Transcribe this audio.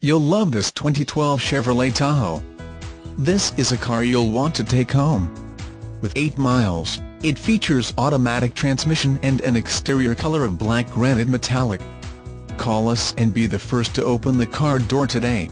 You'll love this 2012 Chevrolet Tahoe. This is a car you'll want to take home. With 8 miles, it features automatic transmission and an exterior color of black granite metallic. Call us and be the first to open the car door today.